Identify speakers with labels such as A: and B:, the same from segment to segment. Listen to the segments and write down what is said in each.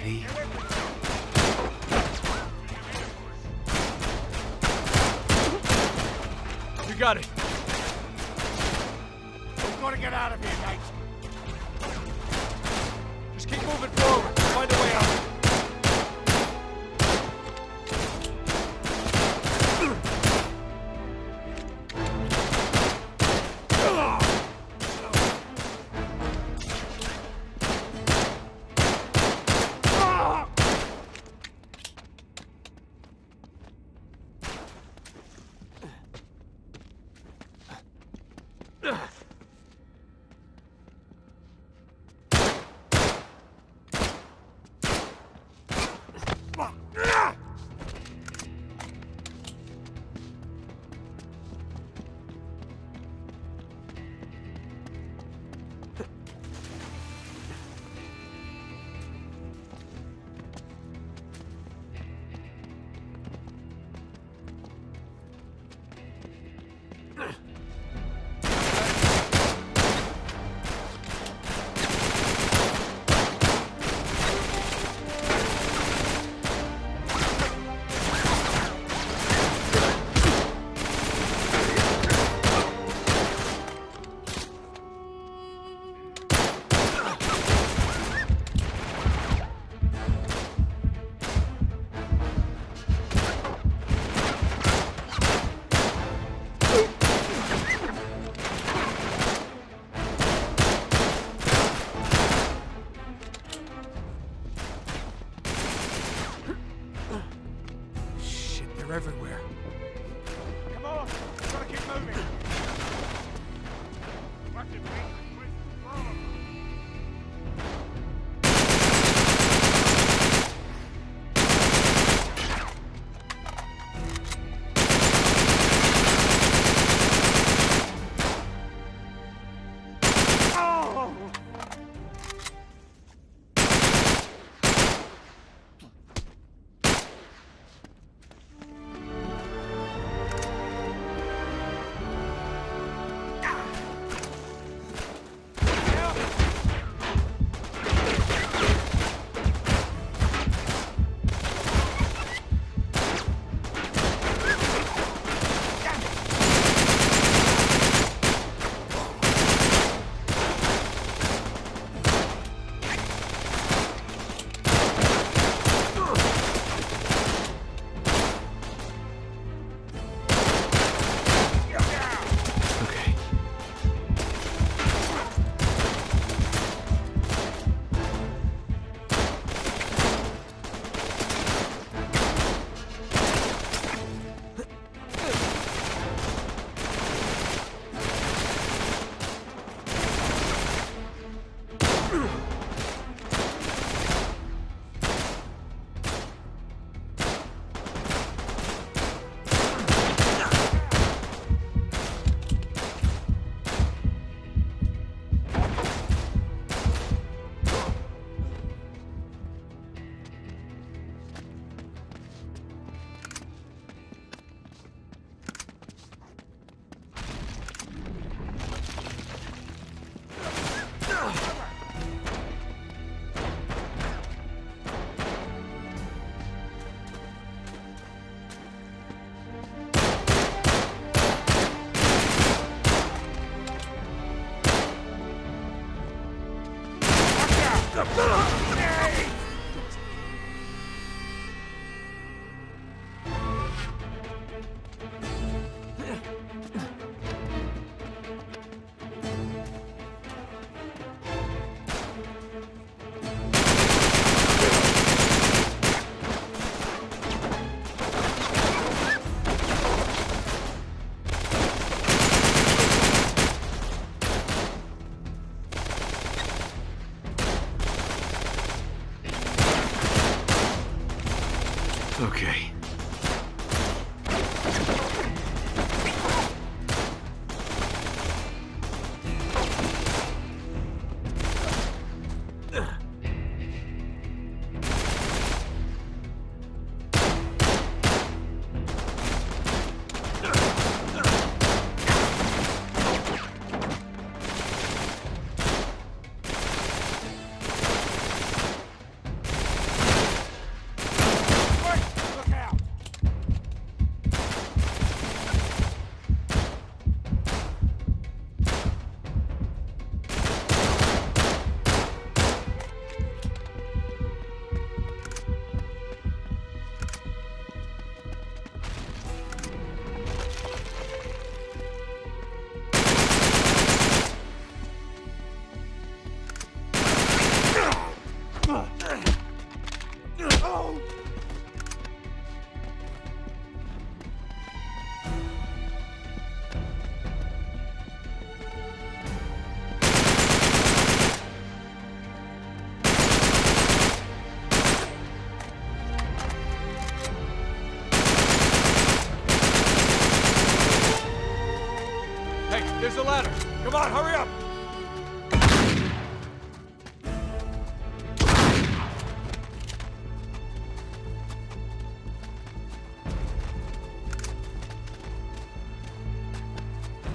A: Steady.
B: You got it.
C: We've got to get out of here,
A: Shit,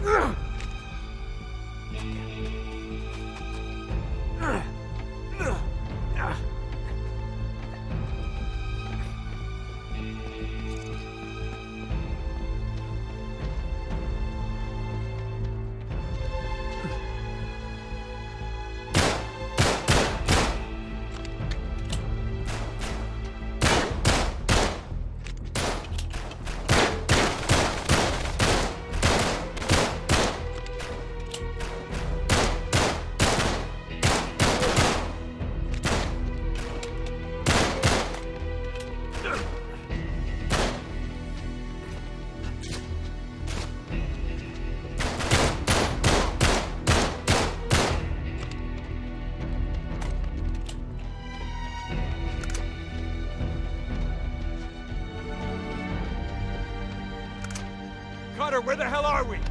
A: Ugh! Where the hell are we?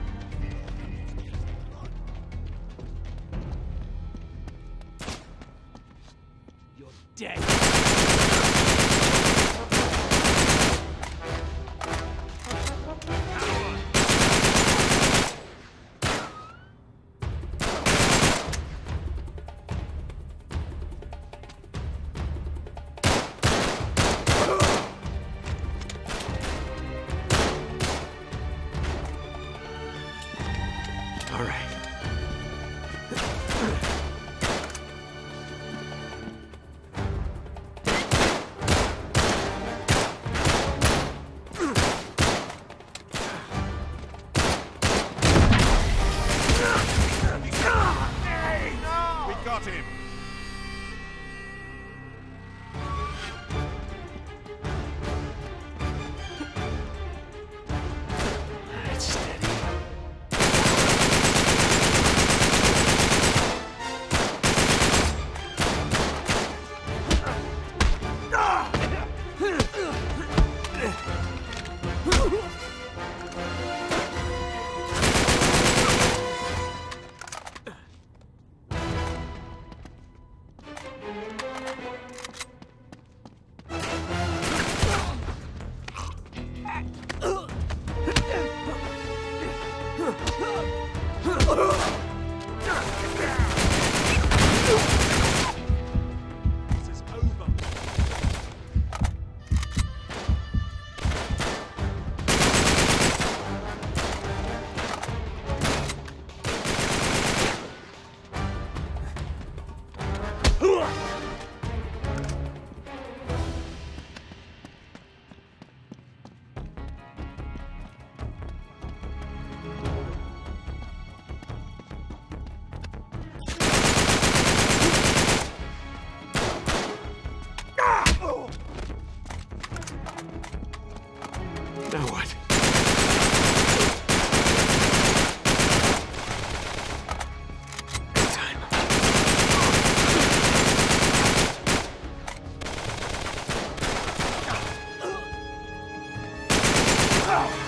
A: ¡Fuera!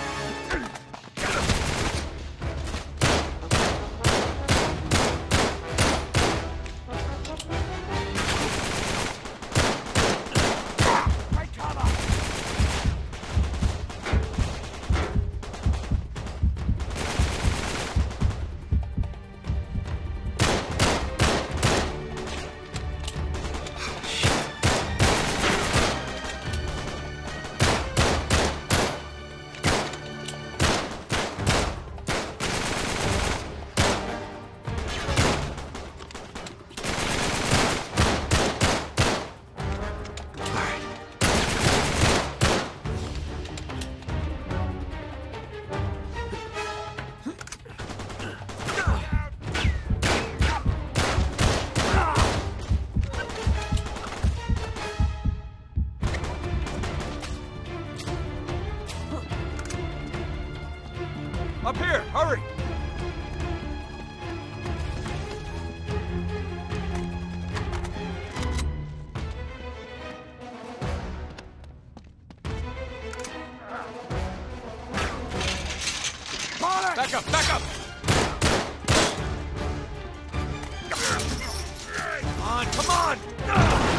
B: On, come on!
D: Ah!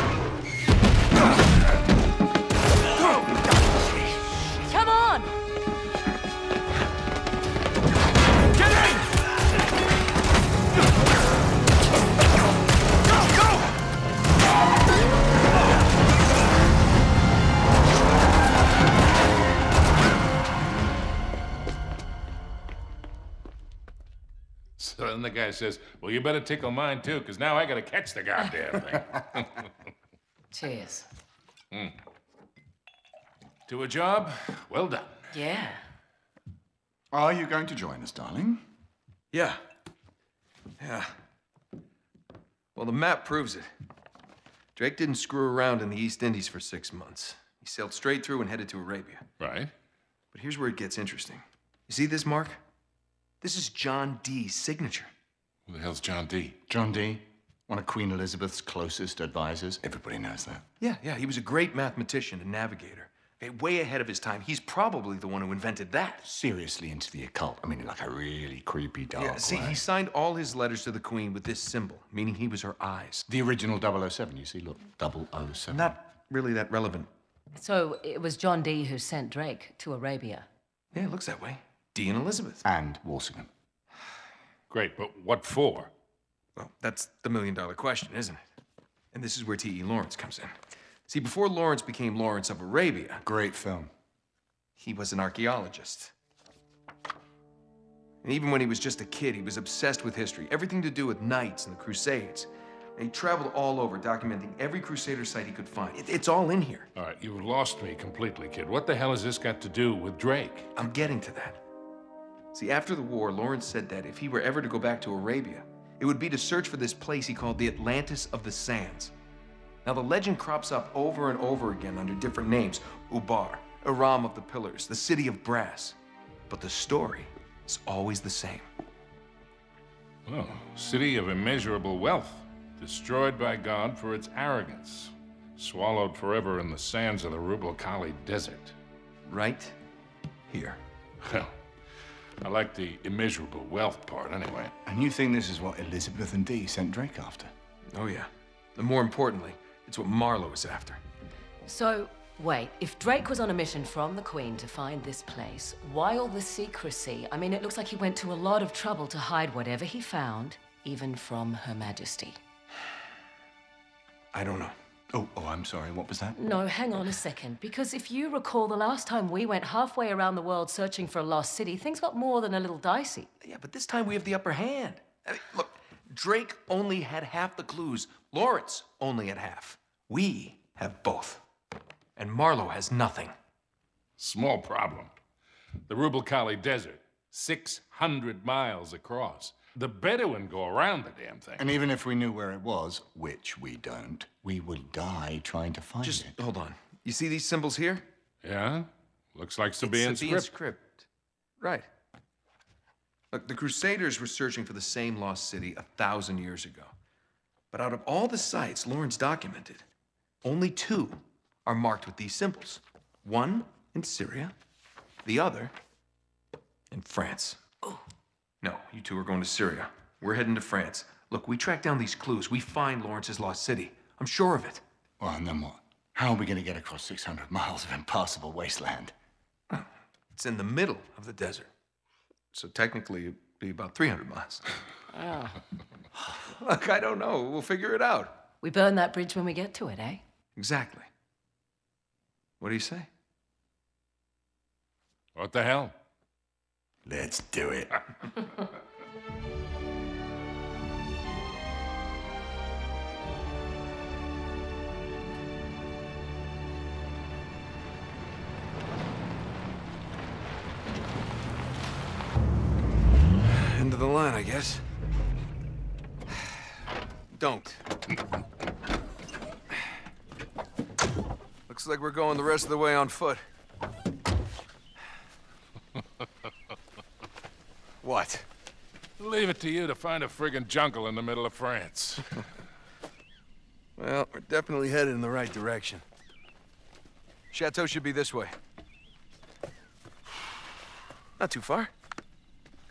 D: Guy says, Well, you better tickle mine too, because now I gotta catch the goddamn thing.
E: Cheers. Hmm.
D: to a job, well done.
E: Yeah.
F: Are you going to join us, darling?
A: Yeah. Yeah. Well, the map proves it. Drake didn't screw around in the East Indies for six months. He sailed straight through and headed to Arabia.
D: Right?
A: But here's where it gets interesting. You see this mark? This is John Dee's signature.
D: Who the hell's John Dee?
F: John Dee, one of Queen Elizabeth's closest advisors. Everybody knows that.
A: Yeah, yeah, he was a great mathematician and navigator. Okay, way ahead of his time. He's probably the one who invented that.
F: Seriously into the occult. I mean, like a really creepy dark
A: Yeah, see,
F: way.
A: he signed all his letters to the Queen with this symbol, meaning he was her eyes.
F: The original 007, you see, look, 007.
A: Not really that relevant.
E: So it was John Dee who sent Drake to Arabia.
A: Yeah, it looks that way. Dee and Elizabeth.
F: And Walsingham.
D: Great, but what for?
A: Well, that's the million dollar question, isn't it? And this is where T.E. Lawrence comes in. See, before Lawrence became Lawrence of Arabia,
F: Great film.
A: he was an archaeologist. And even when he was just a kid, he was obsessed with history, everything to do with knights and the Crusades. And he traveled all over, documenting every Crusader site he could find. It- it's all in here.
D: All right, you've lost me completely, kid. What the hell has this got to do with Drake?
A: I'm getting to that. See, after the war, Lawrence said that if he were ever to go back to Arabia, it would be to search for this place he called the Atlantis of the Sands. Now, the legend crops up over and over again under different names Ubar, Aram of the Pillars, the City of Brass. But the story is always the same.
D: Oh, city of immeasurable wealth, destroyed by God for its arrogance, swallowed forever in the sands of the Rub' al Khali Desert.
A: Right here.
D: Well, I like the immeasurable wealth part anyway.
F: And you think this is what Elizabeth and Dee sent Drake after?
A: Oh, yeah. And more importantly, it's what Marlowe is after.
E: So, wait, if Drake was on a mission from the Queen to find this place, why all the secrecy? I mean, it looks like he went to a lot of trouble to hide whatever he found, even from Her Majesty.
A: I don't know.
F: Oh, oh, I'm sorry. What was that?
E: No, hang on a second. Because if you recall, the last time we went halfway around the world searching for a lost city, things got more than a little dicey.
A: Yeah, but this time we have the upper hand. I mean, look, Drake only had half the clues. Lawrence only had half. We have both. And Marlowe has nothing.
D: Small problem. The Rub' al Khali Desert, 600 miles across. The Bedouin go around the damn thing.
F: And even if we knew where it was, which we don't, we would die trying to find
A: Just
F: it.
A: hold on. You see these symbols here?
D: Yeah? Looks like Sabaean
A: It's Sabaean
D: script.
A: script. Right. Look, the Crusaders were searching for the same lost city a thousand years ago. But out of all the sites Lawrence documented, only two are marked with these symbols. One in Syria, the other in France. Oh. No, you two are going to Syria. We're heading to France. Look, we track down these clues. We find Lawrence's lost city. I'm sure of it.
F: Well, and then what? How are we going to get across 600 miles of impassable wasteland?
A: It's in the middle of the desert. So technically, it'd be about 300 miles. Look, I don't know. We'll figure it out.
E: We burn that bridge when we get to it, eh?
A: Exactly. What do you say?
D: What the hell?
F: Let's do it.
A: End of the line, I guess. Don't. Looks like we're going the rest of the way on foot. What?
D: Leave it to you to find a friggin' jungle in the middle of France.
A: Well, we're definitely headed in the right direction. Chateau should be this way. Not too far.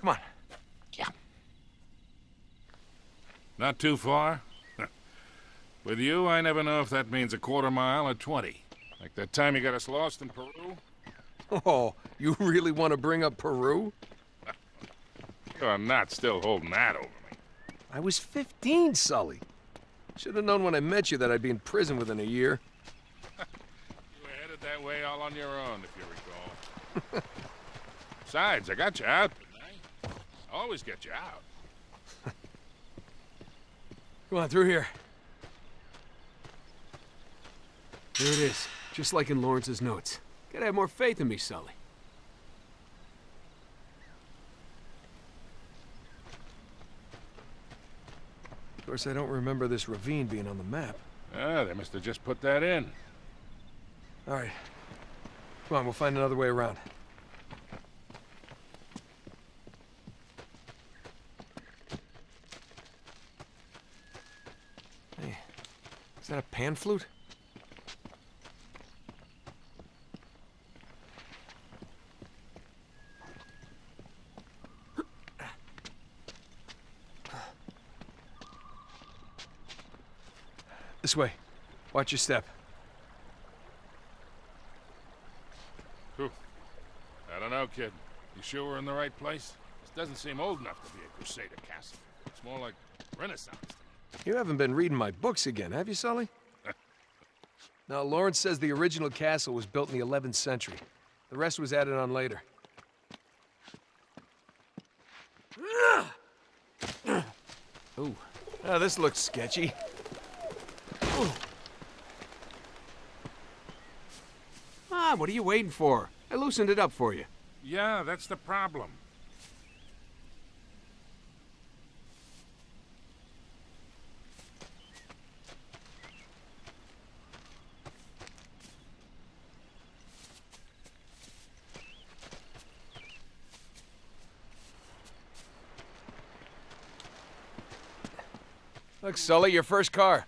A: Come on.
E: Yeah.
D: Not too far? With you, I never know if that means a quarter mile or 20. Like that time you got us lost in Peru?
A: Oh, you really want to bring up Peru?
D: You're not still holding that over me.
A: I was 15, Sully. Should have known when I met you that I'd be in prison within a year.
D: You were headed that way all on your own, if you recall. Besides, I got you out, didn't I? I always get you out.
A: Come on, through here. There it is, just like in Lawrence's notes. Gotta have more faith in me, Sully. Of course, I don't remember this ravine being on the map.
D: Ah, they must have just put that in.
A: All right. Come on, we'll find another way around. Hey, is that a pan flute? This way. Watch your step.
D: Whew. I don't know, kid. You sure we're in the right place? This doesn't seem old enough to be a Crusader castle. It's more like Renaissance.
A: You haven't been reading my books again, have you, Sully? now, Lawrence says the original castle was built in the 11th century. The rest was added on later. Ooh. This looks sketchy. What are you waiting for? I loosened it up for you.
D: Yeah, that's the problem.
A: Look, Sully, your first car.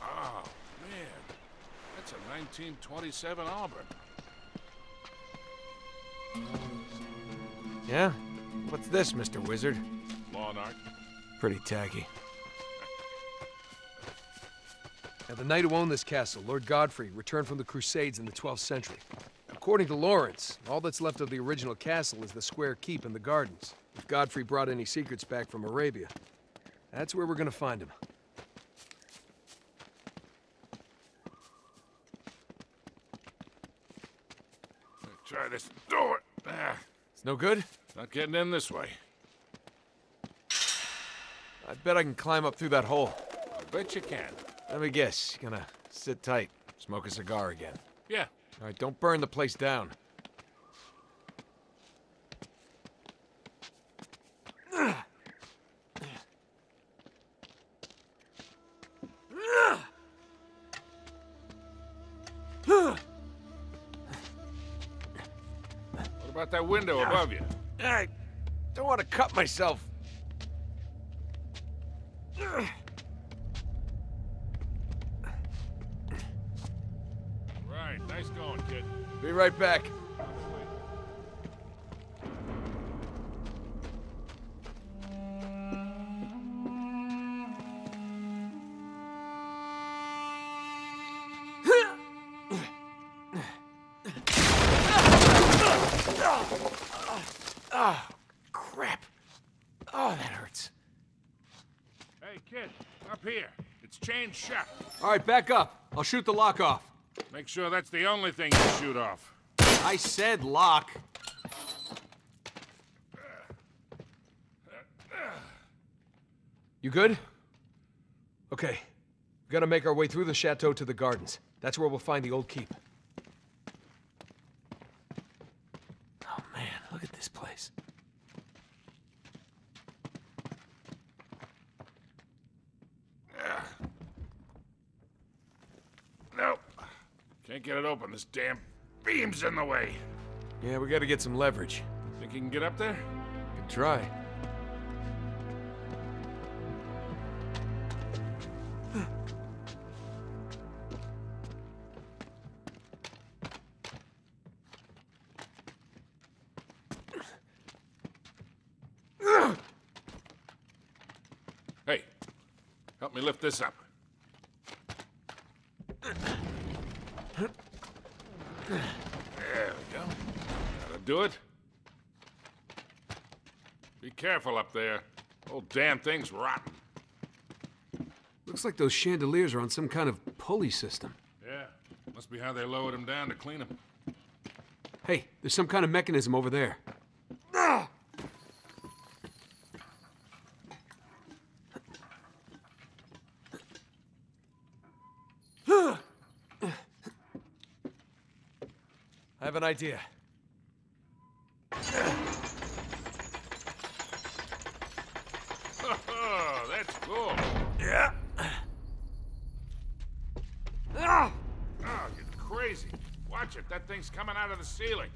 D: Oh, man. That's a 1927 Auburn.
A: Yeah? What's this, Mr. Wizard?
D: Lawn art.
A: Pretty tacky. Now, the knight who owned this castle, Lord Godfrey, returned from the Crusades in the 12th century. According to Lawrence, all that's left of the original castle is the square keep and the gardens. If Godfrey brought any secrets back from Arabia, that's where we're gonna find him.
D: Try this door. Ah,
A: It's no good?
D: Not getting in this way.
A: I bet I can climb up through that hole.
D: I bet you can.
A: Let me guess, you're gonna sit tight, smoke a cigar again.
D: Yeah.
A: All right, don't burn the place down.
D: What about that window above you?
A: I don't want to cut myself.
D: Right. Nice going, kid.
A: Be right back.
D: Up here. It's chained shut.
A: All right, back up. I'll shoot the lock off.
D: Make sure that's the only thing you shoot off.
A: I said lock. You good? Okay. We gotta make our way through the chateau to the gardens. That's where we'll find the old keep. Oh man, look at this place.
D: Nope. Can't get it open. This damn beam's in the way.
A: Yeah, we gotta get some leverage.
D: Think you can get up there?
A: Good try.
D: Hey, help me lift this up. There we go. That'll do it. Be careful up there. Old damn thing's rotten.
A: Looks like those chandeliers are on some kind of pulley system.
D: Yeah, must be how they lowered them down to clean them.
A: Hey, there's some kind of mechanism over there. Ah! I have an idea.
D: Oh, that's cool.
A: Yeah.
D: Oh, you're crazy. Watch it. That thing's coming out of the ceiling.